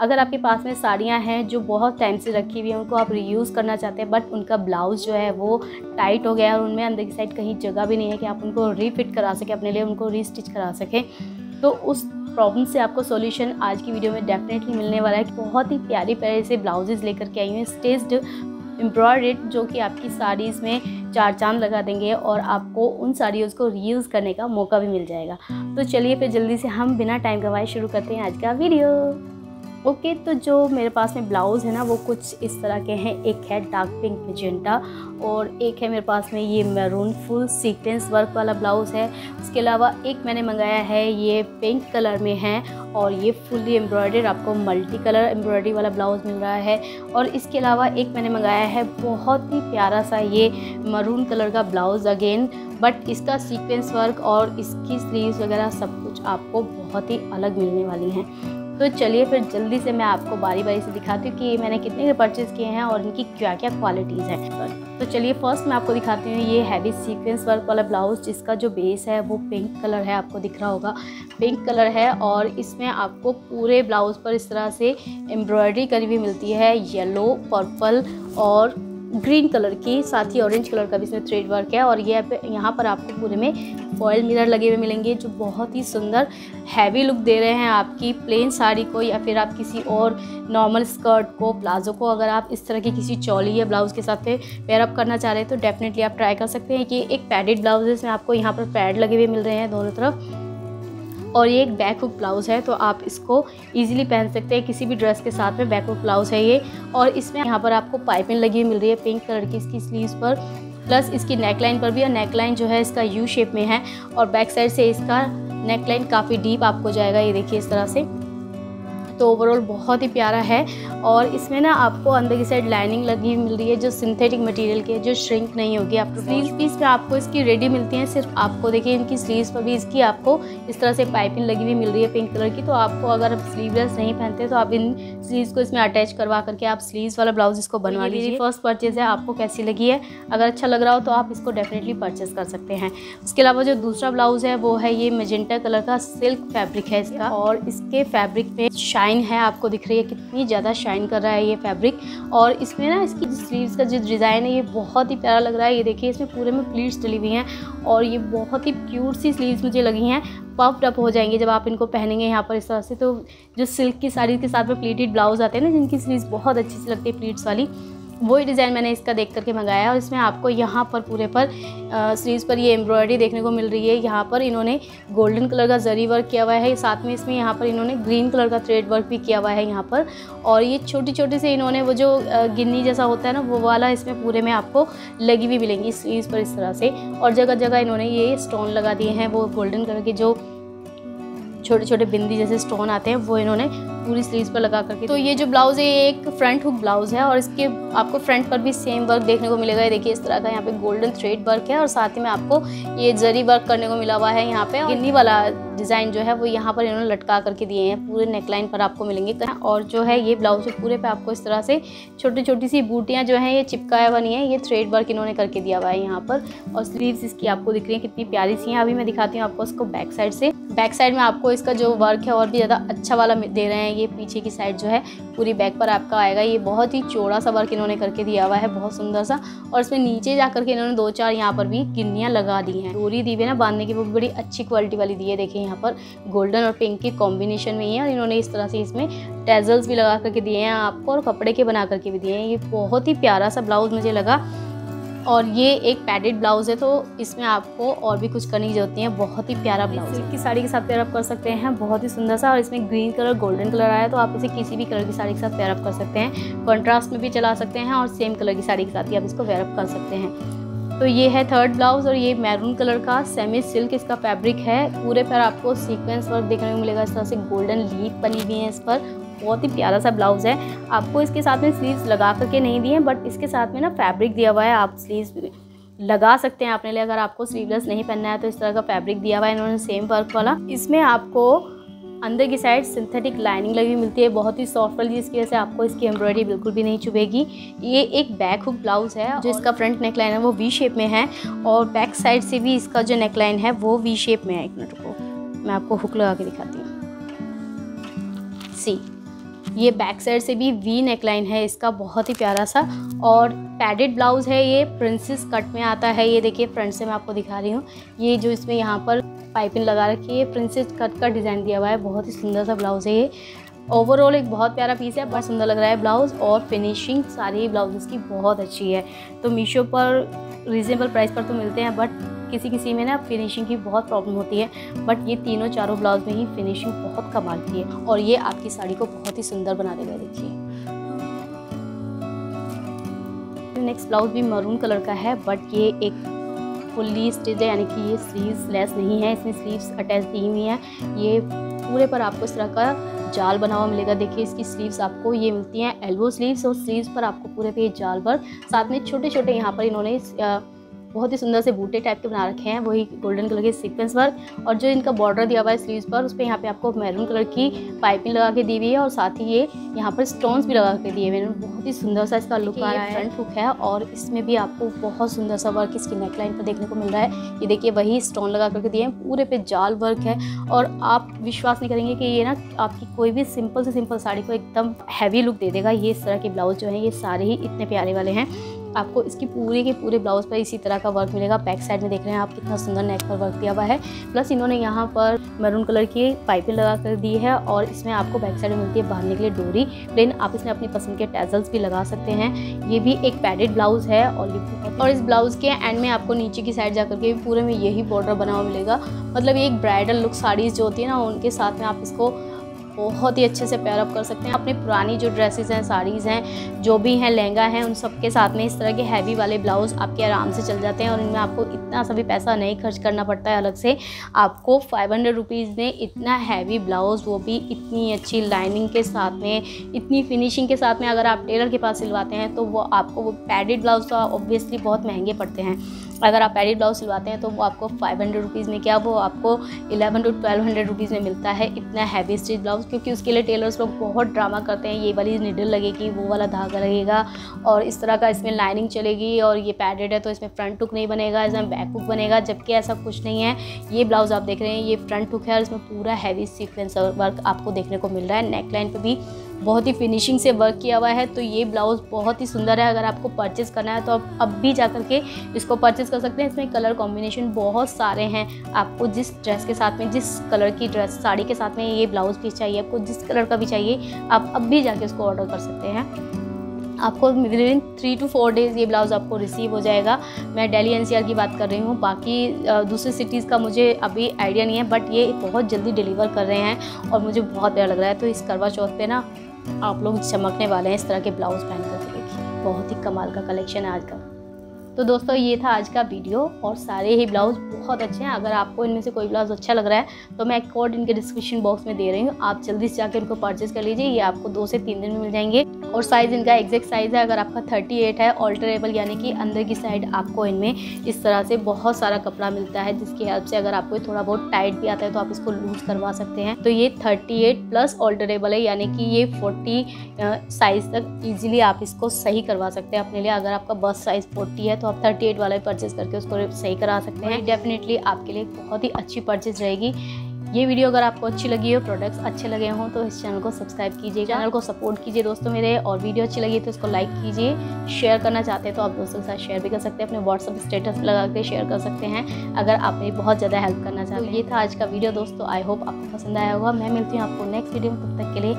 अगर आपके पास में साड़ियाँ हैं जो बहुत टाइम से रखी हुई हैं, उनको आप रीयूज़ करना चाहते हैं बट उनका ब्लाउज़ जो है वो टाइट हो गया है और उनमें अंदर की साइड कहीं जगह भी नहीं है कि आप उनको रीफिट करा सकें, अपने लिए उनको रीस्टिच करा सकें। तो उस प्रॉब्लम से आपको सॉल्यूशन आज की वीडियो में डेफिनेटली मिलने वाला है। कि बहुत ही प्यारी प्यारे से ब्लाउजेज़ लेकर के आई हूँ। स्टेस्ड एम्ब्रॉयड जो कि आपकी साड़ीज़ में चार चाँद लगा देंगे और आपको उन साड़ियों को रीयूज़ करने का मौका भी मिल जाएगा। तो चलिए फिर जल्दी से हम बिना टाइम गवाए शुरू करते हैं आज का वीडियो ओके तो जो मेरे पास में ब्लाउज़ है ना, वो कुछ इस तरह के हैं। एक है डार्क पिंक मेजेंटा और एक है मेरे पास में ये मैरून फुल सीक्वेंस वर्क वाला ब्लाउज़ है। उसके अलावा एक मैंने मंगाया है, ये पिंक कलर में है और ये फुली एम्ब्रॉयडर आपको मल्टी कलर एम्ब्रॉयडरी वाला ब्लाउज़ मिल रहा है। और इसके अलावा एक मैंने मंगाया है, बहुत ही प्यारा सा ये मरून कलर का ब्लाउज़ अगेन, बट इसका सीक्वेंस वर्क और इसकी स्लीव्स वगैरह सब कुछ आपको बहुत ही अलग मिलने वाली हैं। तो चलिए फिर जल्दी से मैं आपको बारी बारी से दिखाती हूँ कि मैंने कितने के परचेज़ किए हैं और इनकी क्या क्या क्वालिटीज़ हैं। तो चलिए फ़र्स्ट मैं आपको दिखाती हूँ, ये हैवी सीक्वेंस वर्क वाला ब्लाउज़ जिसका जो बेस है वो पिंक कलर है, आपको दिख रहा होगा। पिंक कलर है और इसमें आपको पूरे ब्लाउज़ पर इस तरह से एम्ब्रॉयडरी करी हुई मिलती है येलो पर्पल और ग्रीन कलर की, साथ ही ऑरेंज कलर का भी इसमें थ्रेड वर्क है और ये यहाँ पर आपको पूरे में फॉयल मिरर लगे हुए मिलेंगे जो बहुत ही सुंदर हैवी लुक दे रहे हैं आपकी प्लेन साड़ी को या फिर आप किसी और नॉर्मल स्कर्ट को, प्लाजो को अगर आप इस तरह की किसी चौली या ब्लाउज़ के साथ पेयरअप करना चाह रहे हैं तो डेफिनेटली आप ट्राई कर सकते हैं कि एक पैडेड ब्लाउज है, इसमें आपको यहाँ पर पैड लगे हुए मिल रहे हैं दोनों तरफ़। और ये एक बैक हुक ब्लाउज़ है तो आप इसको इजीली पहन सकते हैं। किसी भी ड्रेस के साथ में बैक हुक ब्लाउज़ है ये। और इसमें यहाँ पर आपको पाइपिंग लगी हुई मिल रही है पिंक कलर की इसकी स्लीव्स पर। प्लस इसकी नेकलाइन पर भी, और नेकलाइन जो है इसका यू शेप में है। और बैक साइड से इसका नेकलाइन काफ़ी डीप आपको जाएगा, ये देखिए इस तरह से। तो ओवरऑल बहुत ही प्यारा है। और इसमें ना आपको अंदर की साइड लाइनिंग लगी मिल रही है जो सिंथेटिक मटेरियल की है जो श्रिंक नहीं होगी आपको। स्लीव पीस पे आपको इसकी रेडी मिलती है सिर्फ़ आपको देखिए इनकी स्लीव्स पर भी इसकी आपको इस तरह से पाइपिंग लगी हुई मिल रही है पिंक कलर की। तो आपको अगर आप स्लीवलेस नहीं पहनते तो आप इन स्लीव्स को इसमें अटैच करवा करके आप स्लीव्स वाला ब्लाउज इसको बनवा लीजिए। फ़र्स्ट परचेज है आपको कैसी लगी है? अगर अच्छा लग रहा हो तो आप इसको डेफिनेटली परचेज कर सकते हैं। उसके अलावा जो दूसरा ब्लाउज है वो है ये मेजेंटा कलर का सिल्क फैब्रिक है इसका। और इसके फैब्रिक में शाइन है, आपको दिख रही है कितनी ज़्यादा शाइन कर रहा है ये फैब्रिक। और इसमें ना इसकी स्लीव्स का जो डिज़ाइन है, ये बहुत ही प्यारा लग रहा है। ये देखिए, इसमें पूरे में प्लीट्स डली हुई हैं और ये बहुत ही क्यूट सी स्लीव्स मुझे लगी हैं। पफ्ड अप हो जाएँगे जब आप इनको पहनेंगे यहाँ पर इस तरह से। तो जो सिल्क की साड़ी के साथ में प्लीटेड ब्लाउज आते हैं ना, जिनकी स्लीव्स बहुत अच्छी सी लगती है प्लीट्स वाली वही डिज़ाइन मैंने इसका देख करके मंगाया और इसमें आपको यहाँ पर पूरे पर स्लीव्स पर ये एम्ब्रॉयडरी देखने को मिल रही है। यहाँ पर इन्होंने गोल्डन कलर का जरी वर्क किया हुआ है। साथ में इसमें यहाँ पर इन्होंने ग्रीन कलर का थ्रेड वर्क भी किया हुआ है यहाँ पर। और ये छोटी छोटी से इन्होंने वो जो गिन्नी जैसा होता है ना, वो वाला इसमें पूरे में आपको लगी हुई मिलेंगी स्लीव्स पर इस तरह से। और जगह जगह इन्होंने ये स्टोन लगा दिए हैं, वो गोल्डन कलर के जो छोटे छोटे बिंदी जैसे स्टोन आते हैं, वो इन्होंने पूरी स्लीव्स पर लगा करके। तो ये जो ब्लाउज़ है, ये एक फ्रंट हुक ब्लाउज़ है और इसके आपको फ्रंट पर भी सेम वर्क देखने को मिलेगा। देखिए, इस तरह का यहाँ पे गोल्डन थ्रेड वर्क है और साथ ही में आपको ये जरी वर्क करने को मिला हुआ है यहाँ पे। गिन्नी वाला डिज़ाइन जो है वो यहाँ पर इन्होंने लटका करके दिए हैं। पूरे नेकलाइन पर आपको मिलेंगे। और जो है ये ब्लाउज पूरे पे आपको इस तरह से छोटी छोटी सी बूटियाँ जो हैं, ये चिपकाया हुआ नहीं है। ये थ्रेड वर्क इन्होंने करके दिया हुआ है यहाँ पर। और स्लीव्स इसकी आपको दिख रही है, कितनी प्यारी सी हैं। अभी मैं दिखाती हूँ आपको इसको बैक साइड से। बैक साइड में आपको इसका जो वर्क है और भी ज़्यादा अच्छा वाला दे रहे हैं। ये पीछे की साइड जो है, पूरी बैक पर आपका आएगा। ये बहुत ही चौड़ा सा वर्क इन्होंने करके दिया हुआ है, बहुत सुंदर सा। और इसमें नीचे जा करके इन्होंने दो चार यहाँ पर भी गिन्नियाँ लगा दी हैं। डोरी दी हुई ना बांधने की, वो बड़ी अच्छी क्वालिटी वाली दी है देखिए यहाँ पर गोल्डन और पिंक के कॉम्बिनेशन में ही है और इन्होंने इस तरह से इसमें टेजल्स भी लगा करके दिए हैं आपको और कपड़े के बना करके भी दिए हैं। ये बहुत ही प्यारा सा ब्लाउज़ मुझे लगा और ये एक पैडेड ब्लाउज़ है तो इसमें आपको और भी कुछ करने की ज़रूरत नहीं है। बहुत ही प्यारा ब्लाउज सिल्क की साड़ी के साथ पेयरअप कर सकते हैं। बहुत ही सुंदर सा और इसमें ग्रीन कलर गोल्डन कलर आया तो आप इसे किसी भी कलर की साड़ी के साथ पेयरअप कर सकते हैं। कॉन्ट्रास्ट में भी चला सकते हैं और सेम कलर की साड़ी के साथ ही आप इसको पेयरअप कर सकते हैं। तो ये है थर्ड ब्लाउज़ और ये मैरून कलर का सेमी सिल्क इसका फैब्रिक है। पूरे पर आपको सीक्वेंस वर्क देखने को मिलेगा। इस तरह से गोल्डन लीफ बनी हुई है इस पर। बहुत ही प्यारा सा ब्लाउज़ है। आपको इसके साथ में स्लीव्स लगा करके नहीं दिए बट इसके साथ में ना फैब्रिक दिया हुआ है। आप स्लीव्स लगा सकते हैं अपने लिए। अगर आपको स्लीवलेस नहीं पहनना है तो इस तरह का फैब्रिक दिया हुआ है। इन्होंने सेम वर्क वाला। इसमें आपको अंदर की साइड सिंथेटिक लाइनिंग लगी मिलती है। बहुत ही सॉफ्ट वाली, जिसकी वजह से आपको इसकी एम्ब्रॉयडरी बिल्कुल भी नहीं चुभेगी। ये एक बैक हुक ब्लाउज़ है जो इसका फ्रंट नेकलाइन है, वो वी शेप में है और बैक साइड से भी इसका जो नेकलाइन है, वो वी शेप में है। एक मिनट को मैं आपको हुक लगा के दिखाती हूँ। सी ये बैक साइड से भी वी नेकलाइन है इसका, बहुत ही प्यारा सा। और पैडेड ब्लाउज़ है ये प्रिंसेस कट में आता है। ये देखिए फ्रंट से मैं आपको दिखा रही हूँ। ये जो इसमें यहाँ पर पाइपिंग लगा रखी है। प्रिंसेस कट का डिज़ाइन दिया हुआ है। बहुत ही सुंदर सा ब्लाउज़ है। ये ओवरऑल एक बहुत प्यारा पीस है, बहुत सुंदर लग रहा है ब्लाउज़ और फिनिशिंग सारी ब्लाउज की बहुत अच्छी है। तो मीशो पर रीज़नेबल प्राइस पर तो मिलते हैं बट किसी किसी में ना फिनिशिंग की बहुत प्रॉब्लम होती है। बट ये तीनों चारों ब्लाउज में ही फिनिशिंग बहुत कमाल की है और ये आपकी साड़ी को बहुत ही सुंदर बना देगा देखिए। नेक्स्ट ब्लाउज भी मरून कलर का है बट ये एक फुल्ली स्टिच है, यानी कि ये स्लीव्स लेस नहीं है, इसमें स्लीव्स अटैच दी हुई हैं। ये पूरे पर आपको इस तरह का जाल बना हुआ मिलेगा। देखिए, इसकी स्लीव्स आपको ये मिलती हैं एल्बो स्लीव्स और स्लीव्स पर आपको पूरे पे जाल पर साथ में छोटे छोटे यहाँ पर इन्होंने बहुत ही सुंदर से बूटे टाइप के बना रखे हैं, वही गोल्डन कलर के सीक्वेंस वर्क और जो इनका बॉर्डर दिया हुआ है स्लीव्स पर उस पर यहाँ पे आपको मैरून कलर की पाइपिंग लगा के दी हुई है और साथ ही ये यहाँ पर स्टोन्स भी लगा के दिए हुए हैं। बहुत ही सुंदर सा इसका लुक आ रहा है। फ्रंट लुक है और इसमें भी आपको बहुत सुंदर सा वर्क इसकी नेकलाइन पर देखने को मिल रहा है। ये देखिए वही स्टोन लगा करके दिए हैं, पूरे पे जाल वर्क है। और आप विश्वास नहीं करेंगे कि ये ना आपकी कोई भी सिंपल से सिंपल साड़ी को एकदम हैवी लुक दे देगा। ये इस तरह के ब्लाउज जो है, ये सारे ही इतने प्यारे वाले हैं। आपको इसकी पूरे के पूरे ब्लाउज पर इसी तरह का वर्क मिलेगा। बैक साइड में देख रहे हैं आप कितना सुंदर नेक पर वर्क दिया हुआ है। प्लस इन्होंने यहाँ पर मैरून कलर की पाइपें लगा कर दी है और इसमें आपको बैक साइड में मिलती है बांधने के लिए डोरी। प्लेन आप इसमें अपनी पसंद के टैजल्स भी लगा सकते हैं। ये भी एक पैडेड ब्लाउज है और और इस ब्लाउज के एंड में आपको नीचे की साइड जाकर के पूरे में यही बॉर्डर बना हुआ मिलेगा। मतलब ये एक ब्राइडल लुक साड़ीज़ जो होती है ना, उनके साथ में आप इसको बहुत ही अच्छे से पेयरअप कर सकते हैं। अपनी पुरानी जो ड्रेसेस हैं, साड़ीज़ हैं, जो भी हैं, लहंगा हैं, उन सब के साथ में इस तरह के हैवी वाले ब्लाउज़ आपके आराम से चल जाते हैं और इनमें आपको इतना सा भी पैसा नहीं खर्च करना पड़ता है अलग से। आपको फाइव हंड्रेड रुपीज़ में इतना हैवी ब्लाउज़ वो भी इतनी अच्छी लाइनिंग के साथ में, इतनी फिनिशिंग के साथ में अगर आप टेलर के पास सिलवाते हैं तो वो आपको वो पैडेड ब्लाउज़ तो ऑब्वियसली बहुत महँगे पड़ते हैं। अगर आप पैडी ब्लाउज सिलवाते हैं तो वो आपको फाइव हंड्रेड रुपीज़ में क्या वो आपको eleven to twelve hundred rupees में मिलता है इतना हैवी स्टिच ब्लाउज, क्योंकि उसके लिए टेलर्स लोग बहुत ड्रामा करते हैं। ये वाली निडल लगेगी, वो वाला धागा लगेगा और इस तरह का इसमें लाइनिंग चलेगी और ये पैडेड है तो इसमें फ्रंट हुक नहीं बनेगा, इसमें बैक हुक बनेगा, जबकि ऐसा कुछ नहीं है। ये ब्लाउज़ आप देख रहे हैं, ये फ्रंट हुक है और इसमें पूरा हैवी सीक्वेंस वर्क आपको देखने को मिल रहा है। नेक लाइन पर भी बहुत ही फिनिशिंग से वर्क किया हुआ है तो ये ब्लाउज़ बहुत ही सुंदर है, अगर आपको परचेस करना है तो आप अब भी जा करके इसको परचेज़ कर सकते हैं। इसमें कलर कॉम्बिनेशन बहुत सारे हैं। आपको जिस ड्रेस के साथ में, जिस कलर की ड्रेस साड़ी के साथ में ये ब्लाउज़ भी चाहिए, आपको जिस कलर का भी चाहिए, आप अब भी जाके इसको ऑर्डर कर सकते हैं। आपको with in three to four days ये ब्लाउज़ आपको रिसीव हो जाएगा। मैं दिल्ली एनसीआर की बात कर रही हूँ। बाकी दूसरे सिटीज़ का मुझे अभी आइडिया नहीं है बट ये बहुत जल्दी डिलीवर कर रहे हैं और मुझे बहुत प्यारा लग रहा है। तो इस करवा चौथ पे ना आप लोग चमकने वाले हैं इस तरह के ब्लाउज पहन कर देखिए, बहुत ही कमाल का कलेक्शन है आज का। तो दोस्तों, ये था आज का वीडियो और सारे ही ब्लाउज़ बहुत अच्छे हैं। अगर आपको इनमें से कोई ब्लाउज़ अच्छा लग रहा है तो मैं एक कोड इनके डिस्क्रिप्शन बॉक्स में दे रही हूँ। आप जल्दी से जाकर इनको परचेज कर लीजिए। ये आपको दो से तीन दिन में मिल जाएँगे। और साइज़ इनका एग्जैक्ट साइज़ है। अगर आपका थर्टी एट है ऑल्टरेबल यानी कि अंदर की साइड आपको इनमें इस तरह से बहुत सारा कपड़ा मिलता है, जिसकी हेल्प से अगर आपको थोड़ा बहुत टाइट भी आता है तो आप इसको लूज करवा सकते हैं। तो ये थर्टी एट प्लस ऑल्टरेबल है, यानी कि ये फोर्टी साइज़ तक ईजिली आप इसको सही करवा सकते हैं अपने लिए। अगर आपका बस साइज़ फोर्टी है तो आप थर्टी एट वाला परचेज करके उसको सही करा सकते हैं। डेफिनेटली आपके लिए बहुत ही अच्छी परचेज रहेगी। ये वीडियो अगर आपको अच्छी लगी हो प्रोडक्ट्स अच्छे लगे हों तो इस चैनल को सब्सक्राइब कीजिए। चैनल को सपोर्ट कीजिए दोस्तों मेरे और वीडियो अच्छी लगी तो इसको लाइक कीजिए। शेयर करना चाहते हैं तो आप दोस्तों के साथ शेयर भी कर सकते हैं अपने व्हाट्सअप स्टेटस लगा के शेयर कर सकते हैं अगर आप मेरी बहुत ज़्यादा हेल्प करना चाहते हैं। तो ये था आज का वीडियो दोस्तों आई होप आपको पसंद आया होगा। मैं मिलती हूँ आपको नेक्स्ट वीडियो में तब तक के लिए